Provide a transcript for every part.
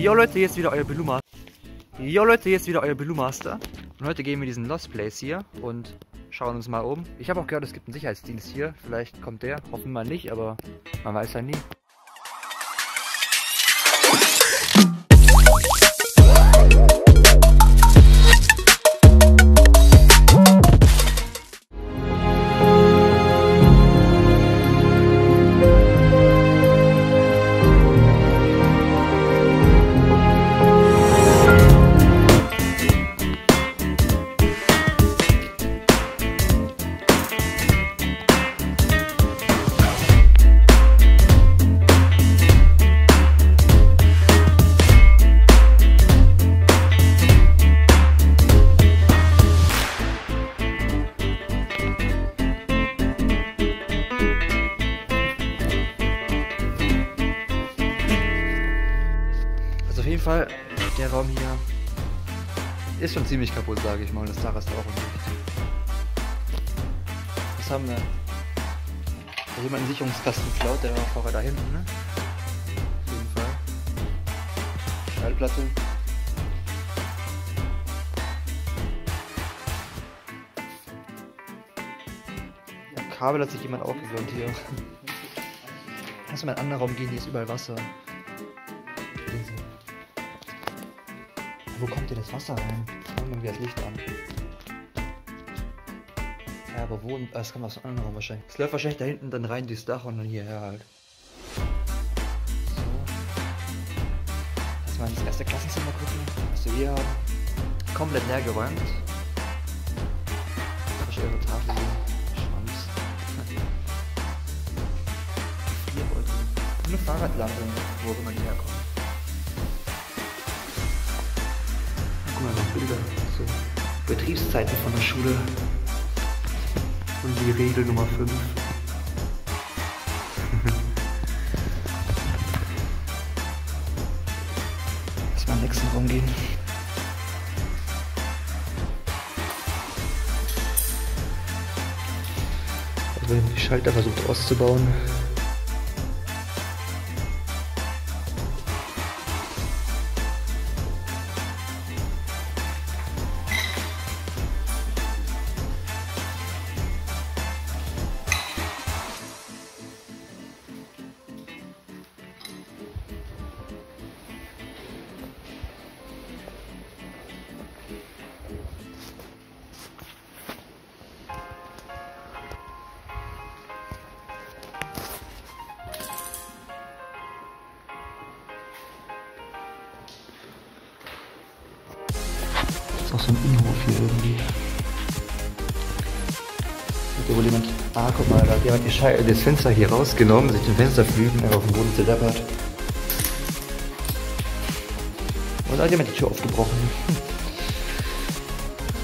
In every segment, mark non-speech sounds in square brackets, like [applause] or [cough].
Jo Leute, hier ist wieder euer Master. Jo Leute, hier ist wieder euer Blue Master. Und heute gehen wir diesen Lost Place hier und schauen uns mal um. Ich habe auch gehört, es gibt einen Sicherheitsdienst hier. Vielleicht kommt der. Hoffen wir mal nicht, aber man weiß ja nie. Ist schon ziemlich kaputt, sage ich mal. Das Dach ist auch im Licht. Was haben wir? Da jemand einen Sicherungskasten geklaut, der war vorher da hinten, ne? Auf jeden Fall. Schallplatte. Ja, Kabel hat sich jemand gegönnt hier. Lass mal in einen Raum gehen, hier ist überall Wasser. Wo kommt denn das Wasser rein? Machen wir das Licht an. Ja, aber wo? Ah, Das kann aus dem anderen wahrscheinlich. Es läuft wahrscheinlich da hinten dann rein durchs Dach und dann hierher halt. So. Lass mal ins erste Klassenzimmer gucken, was wir hier haben. Komplett leer geräumt. Wahrscheinlich ihre Tafel hier. Schwanz. [laughs] Gefrierbeutel. Und eine Fahrradlampe, wo immer die herkommt. Mal, noch Bilder. So. Betriebszeiten von der Schule. Und die Regel Nummer 5. [laughs] Lass mal den nächsten Raum gehen. Da werden die Schalter versucht auszubauen. Ist auch so ein Innenhof hier irgendwie. Hat ja wohl jemand. Ah, guck mal, da hat jemand die das Fenster hier rausgenommen, sich den Fensterflügel einfach auf den Boden zerdeppert. Und da hat jemand die Tür aufgebrochen.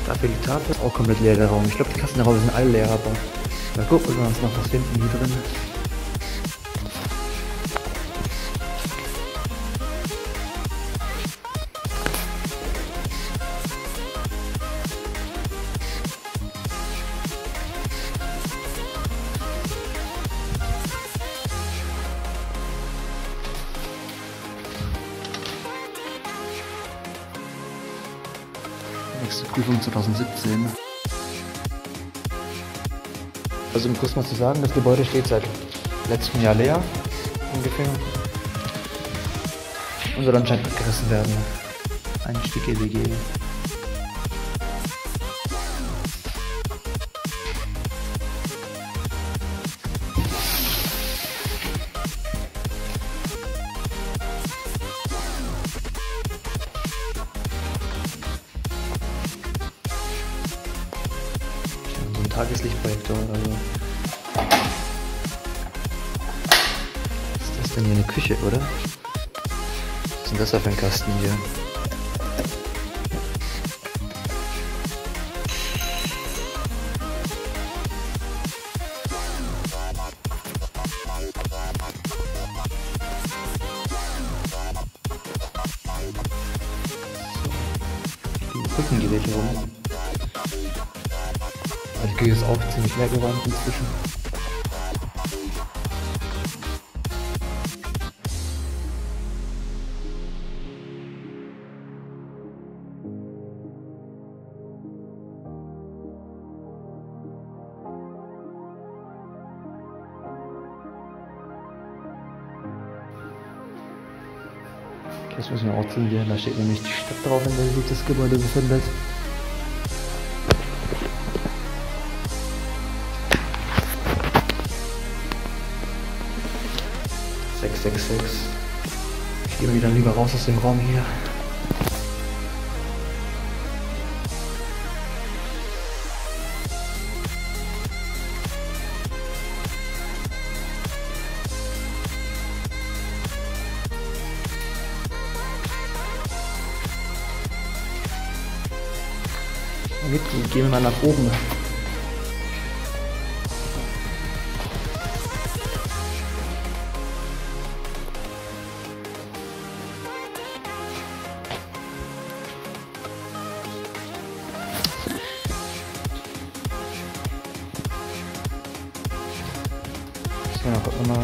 Dafür die Tafel. Auch komplett leer der Raum. Ich glaube, die Kassenräume sind alle leer, aber. Mal gucken, wir uns noch was finden hier drin. Also um kurz mal zu sagen, das Gebäude steht seit letztem Jahr leer, ungefähr. Und soll anscheinend abgerissen werden. Ein Stück EWG. Kasten hier? Die Rückengeräte rum. Die Küche ist auch ziemlich leer geräumt inzwischen. Das müssen wir auch zensieren. Da steht nämlich die Stadt drauf, in der sich das Gebäude befindet. Sechs, sechs, sechs. Ich gehe wieder lieber raus aus dem Raum hier. Gehen wir mal nach oben.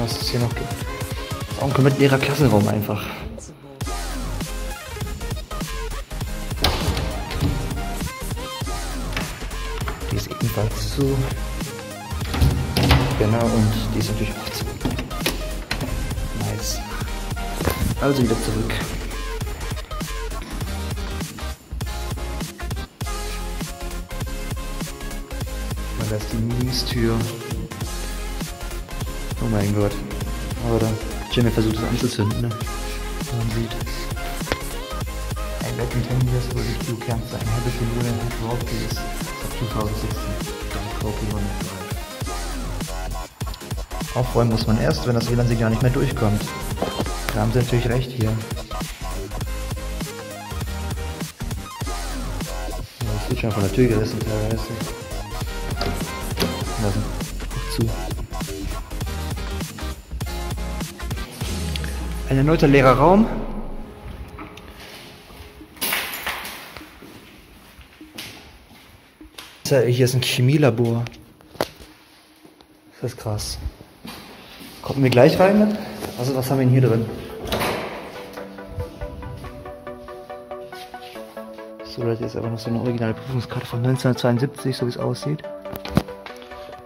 Was es hier noch gibt. Auch ein komplett leerer Klassenraum einfach. Ebenfalls zu. Genau, und die ist natürlich auch zu. Nice. Also wieder zurück. Und da ist die Minis-Tür. Oh mein Gott. Da Jimmy versucht es anzuzünden, ne? Man sieht. I bet in 10 years will it do cancer inhabit the moon and have rock this of 2016. Don't copy on drive. Aufräumen muss man erst, wenn das WLAN-Signal nicht mehr durchkommt. Da haben sie natürlich recht hier. Das wird schon von der Tür gerissen teilweise. Lassen. Zu. Ein erneuter leerer Raum. Hier ist ein Chemielabor. Das ist krass. Kommen wir gleich rein? Also was haben wir denn hier drin? So, das ist aber noch so eine originale Prüfungskarte von 1972, so wie es aussieht.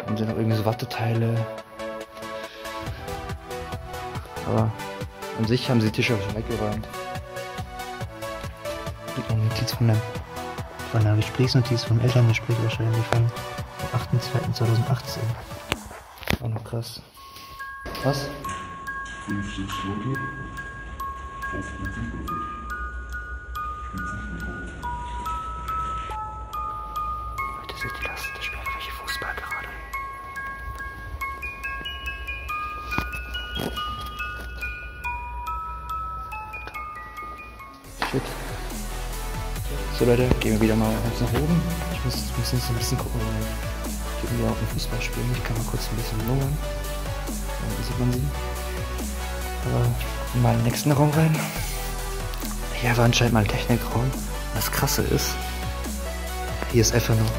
Dann sind noch irgendwie so Watteteile. Aber an sich haben sie die Tische weggeräumt. Liegt noch eine Notiz von der, von der Gesprächsnotiz vom Elterngespräch wahrscheinlich von 8.2.2018. Auch noch krass. Was? Fünf, sechs Leute auf Computerwelt. Spielt Fußball. Heute ist die Last, So Leute, gehen wir wieder mal ganz nach oben. Ich muss, muss jetzt ein bisschen gucken, weil ich will wieder auf dem Fußball spielen. Ich kann mal kurz ein bisschen lungern. Dann sieht man sie. Aber mal in den nächsten Raum rein. Hier war anscheinend mal ein Technikraum. Das krasse ist, hier ist einfach nur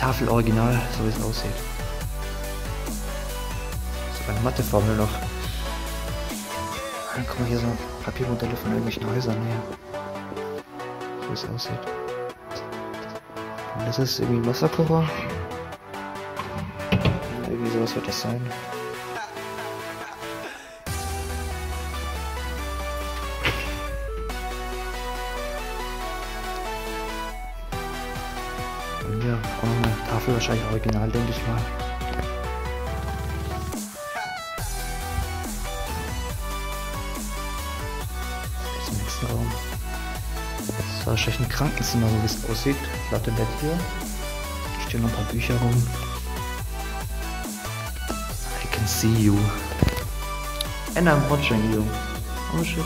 Tafel original, so wie es aussieht. So eine Matheformel noch. Dann mal hier so Papiermodelle von irgendwelchen Häusern hier. Wie es aussieht. Und das ist irgendwie ein Wasserkocher. Irgendwie sowas wird das sein. Und hier auch noch eine Tafel, wahrscheinlich original, denke ich mal. Wahrscheinlich ein Krankenzimmer, so wie es aussieht. Dem Bett hier. Stehen noch ein paar Bücher rum. I can see you. And I'm watching you. Oh shit.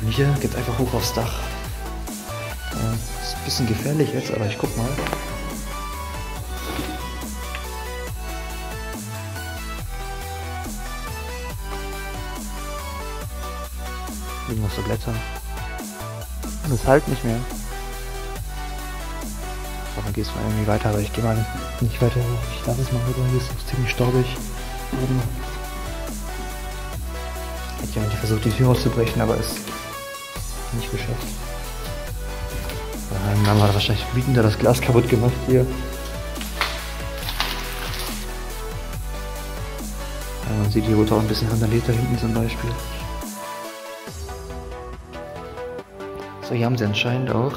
Und hier geht's einfach hoch aufs Dach. Äh, ist ein bisschen gefährlich jetzt, aber ich guck mal. Liegen noch so Blätter. Und es halt nicht mehr. So, gehst du irgendwie weiter, aber ich gehe mal nicht weiter hoch. Ich lasse es mal rüber, hier ist ziemlich staubig. Oben. Ja nicht versucht, die Tür auszubrechen, aber es nicht geschafft. Dann haben wir wahrscheinlich wütender das Glas kaputt gemacht hier. Man sieht hier wurde auch ein bisschen randaliert da hinten zum Beispiel. So, hier haben sie anscheinend auch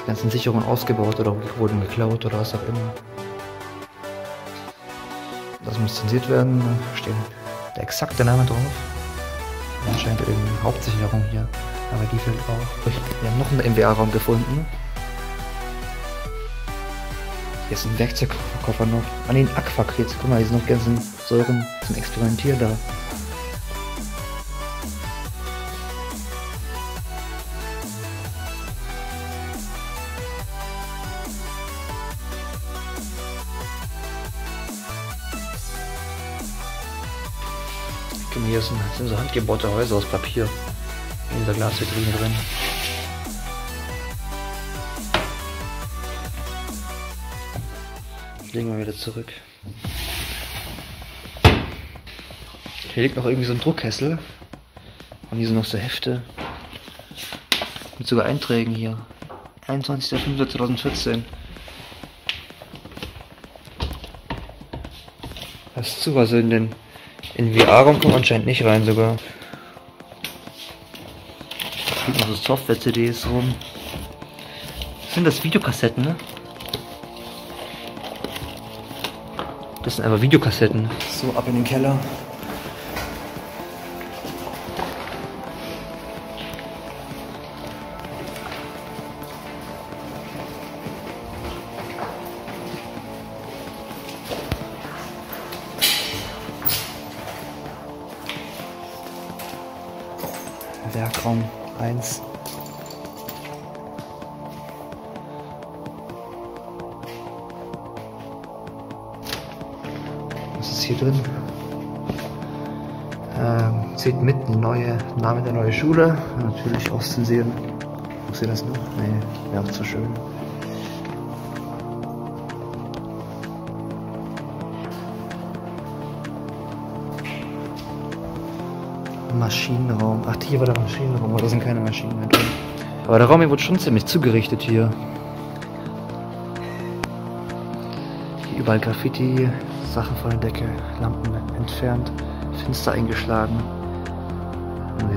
die ganzen Sicherungen ausgebaut oder wurden geklaut oder was auch immer. Das muss zensiert werden, da steht der exakte Name drauf. Anscheinend irgendeine Hauptsicherung hier, aber die fehlt auch. Wir haben noch einen MWA-Raum gefunden. Hier ist ein Werkzeugkoffer noch. An den Aquakrebs. Guck mal, hier sind noch ganzen Säuren zum Experimentieren da. Mal, hier sind, sind so handgebaute Häuser aus Papier. In dieser Glasvitrine drin. Legen wir wieder zurück. Hier liegt noch irgendwie so ein Druckkessel. Und hier sind noch so Hefte. Mit sogar Einträgen hier. 21.05.2014. Das ist zu, also in den in VR-Raum kommt anscheinend nicht rein sogar. Hier liegen noch so Software-CDs rum. Sind das Videokassetten, ne? Das sind einfach Videokassetten. So, ab in den Keller. Name der neuen Schule. Natürlich auszensieren. Muss ihr das noch? Nee, wäre auch zu schön. Maschinenraum. Ach, hier war der Maschinenraum, aber da sind keine Maschinen mehr drin. Aber der Raum hier wird schon ziemlich zugerichtet hier. Hier überall Graffiti, Sachen von der Decke, Lampen entfernt, Fenster eingeschlagen.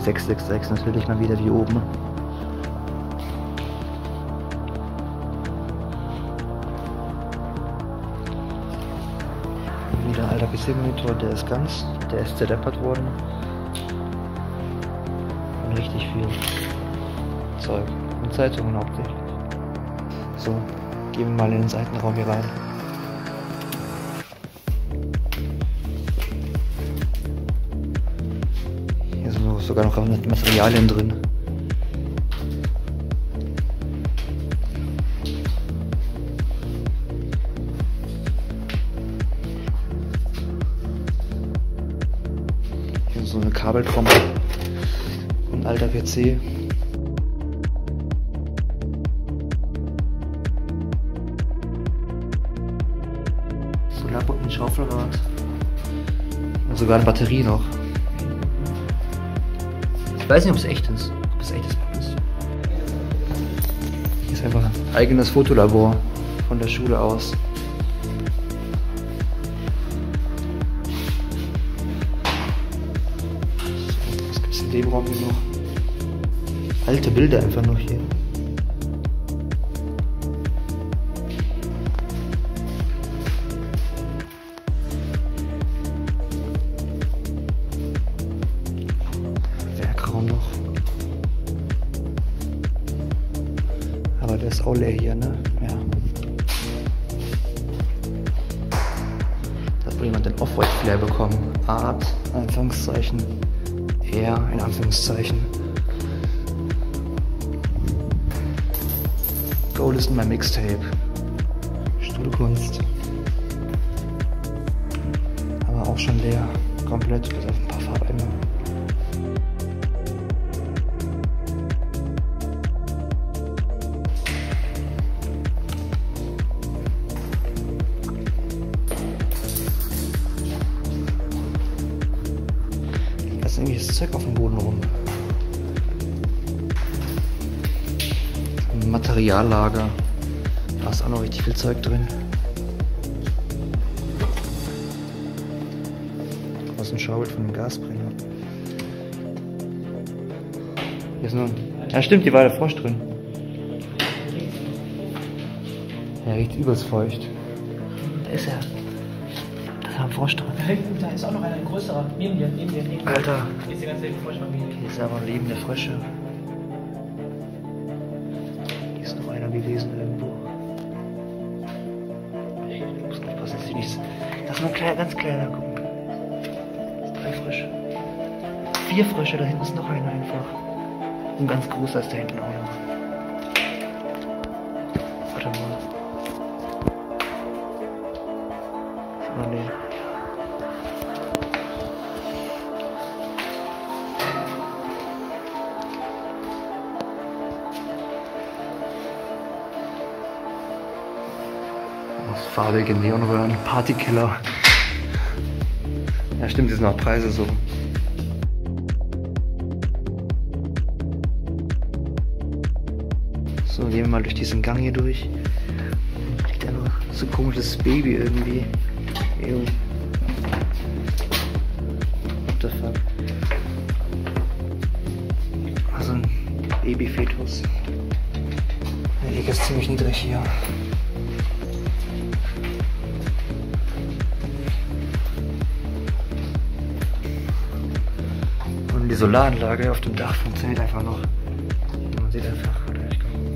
Und die 666 natürlich mal wieder wie oben. Wieder alter PC-Monitor, der ist ganz, der ist zerdeppert worden. Und richtig viel Zeug. Und Zeitungen hauptsächlich. So, gehen wir mal in den Seitenraum hier rein. Sogar noch Materialien drin. Hier so eine Kabeltrommel. Ein alter PC. Solarbund, ein Schaufelrad. Und sogar eine Batterie noch. Ich weiß nicht, ob es echt ist. Ob es echtes ist. Hier ist einfach ein eigenes Fotolabor von der Schule aus. Was gibt es in dem Raum hier noch? Alte Bilder einfach noch hier. Komplett, bis auf ein paar Farbänder. Da ist irgendwie das Zeug auf dem Boden rum. Materiallager. Da ist auch noch richtig viel Zeug drin. Schaubild von dem Gasbrenner. Hier ist nur ein... Ja stimmt, hier war der Frosch drin. Er riecht übelst feucht. Da ist er. Da ist ein Frosch drin. Da ist auch noch einer, ein größerer. Neben dir, neben dir, neben dir. Alter. Hier ist die ganze Froschfamilie. Hier ist aber lebende Frösche. Hier ist noch einer gewesen irgendwo. Ich muss aufpassen, dass sie nichts. Das ist nur ein kleiner, ganz kleiner, guck mal. Drei Frösche. Vier Frösche, da hinten ist noch einer einfach. Und ganz großer ist da hinten auch noch. Warte mal. Oh nee. Farbige Neonröhren, Partykiller. Stimmt, die sind auch Preise so. So, gehen wir mal durch diesen Gang hier durch. Liegt einfach so ein komisches Baby irgendwie. Ew. What the fuck? Also ein Babyfetus. Der Weg ist ziemlich niedrig hier. Solaranlage auf dem Dach funktioniert einfach noch. Man sieht einfach, oder ich kann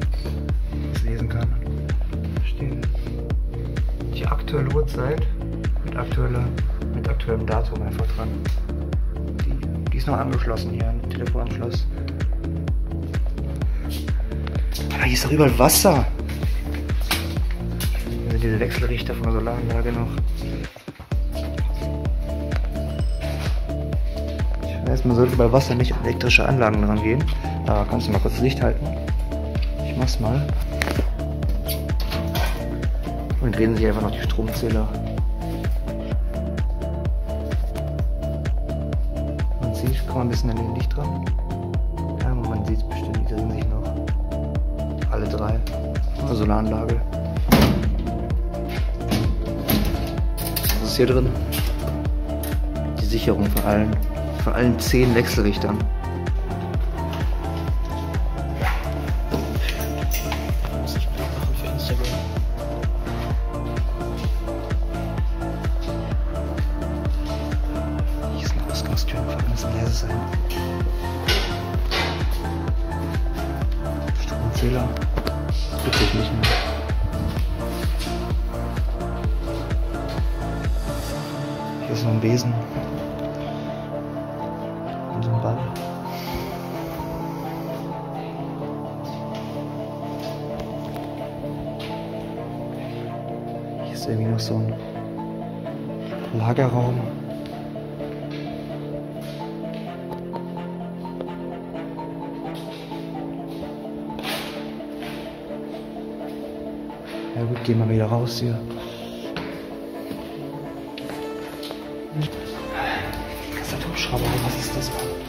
das lesen kann. Stehen die aktuelle Uhrzeit mit, aktueller, mit aktuellem Datum einfach dran. Die, die ist noch angeschlossen hier, ein Telefonanschluss. Aber hier ist doch überall Wasser. Hier sind diese Wechselrichter von der Solaranlage noch. Weiß, man sollte bei Wasser nicht an elektrische Anlagen rangehen. Aber kannst du mal kurz Licht halten? Ich mach's mal. Und drehen sich einfach noch die Stromzähler. Man sieht, komm mal ein bisschen an den Licht dran. Ja, man sieht bestimmt, die drehen sich noch. Alle drei. Eine Solaranlage. Was ist hier drin? Die Sicherung von allen, von allen zehn Wechselrichtern. Lagerraum. Ja gut, gehen wir wieder raus hier. Kassettenschrauber, was ist das? Plattenspieler.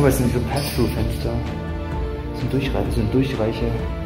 Guck mal, das sind diese Pass-Through-Fenster. Das sind Durchreiche, das sind Durchreiche.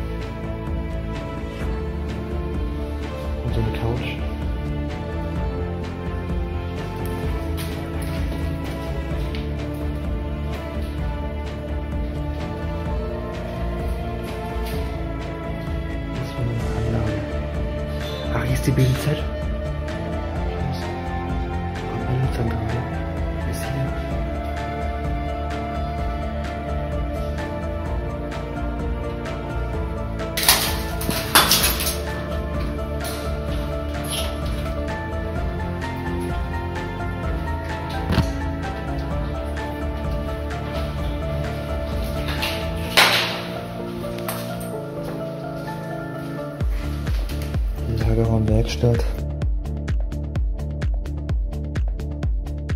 Werkstatt.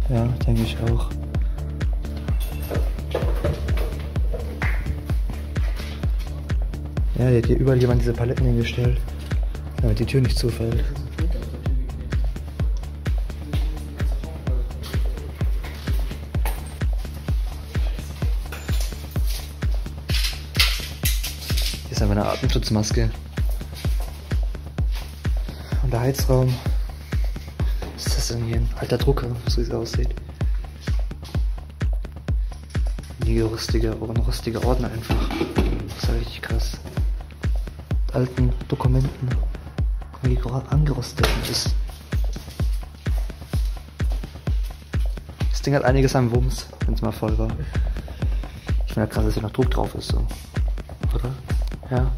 Ja, denke ich auch. Ja, der hat hier überall jemand diese Paletten hingestellt, damit die Tür nicht zufällt. Hier ist einfach eine Atemschutzmaske. Heizraum. Was ist das denn hier? Ein alter Drucker, so wie es aussieht. Nie rustige, aber ein rustiger Ordner einfach. Das ist ja richtig krass. Mit alten Dokumenten. Wie gerade angerostet ist. Das Ding hat einiges am Wumms, wenn es mal voll war. Ich finde ja krass, dass hier noch Druck drauf ist, so. Oder? Ja.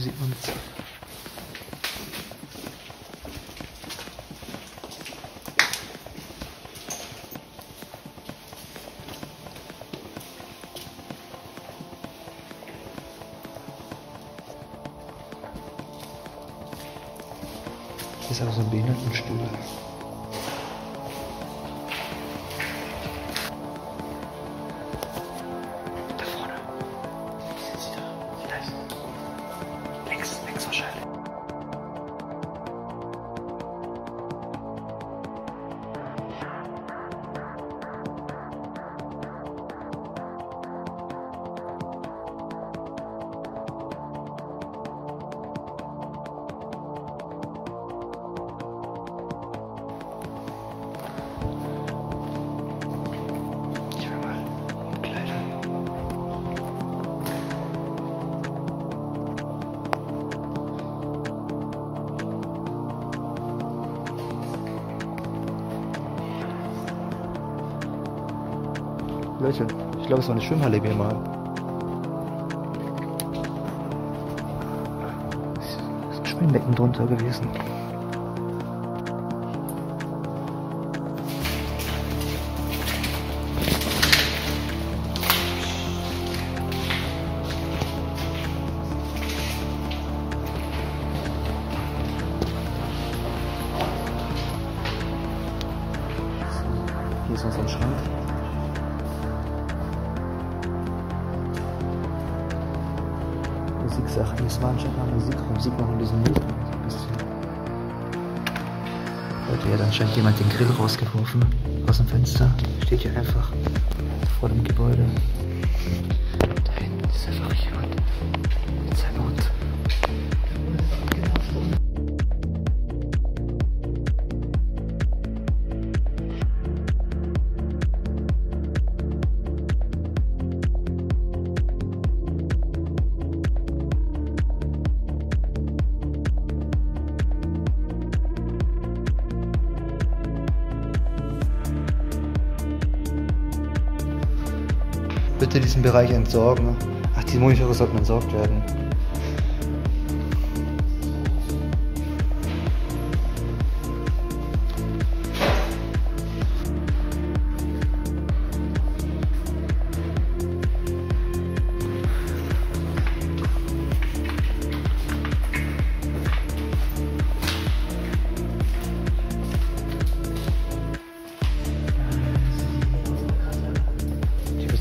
Hier sieht man es. Leute, ich glaube, es war eine Schwimmhalle hier mal. Es ist ein Schwimmbecken drunter gewesen. Anscheinend jemand den Grill rausgeworfen aus dem Fenster. Steht hier einfach vor dem Gebäude. Da hinten ist einfach jemand Bitte diesen Bereich entsorgen. Ach, die Monitore sollten entsorgt werden.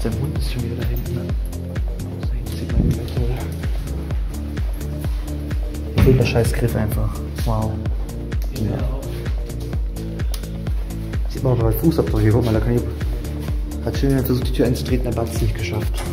Der Hund ist schon wieder da hinten. Da hinten sieht man den Metal. Mir fehlt der scheiß Griff einfach. Wow. Ja. Sieht man auch bei Fußabdrücke. Guck mal, da kann ich. Hat schön versucht, die Tür einzutreten, aber hat es nicht geschafft.